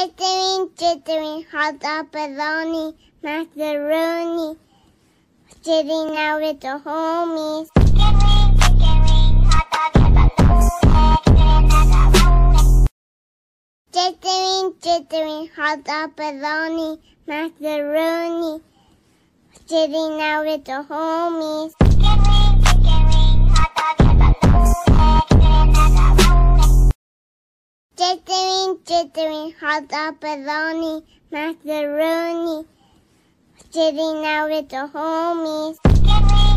Jittering, jittering, hot dog bologna, macaroni. Sitting out with the homies. Jittering, jittering, hot dog, bologna, macaroni. Sitting out with the homies. Jittering, hot bologna, macaroni. Sitting out with the homies.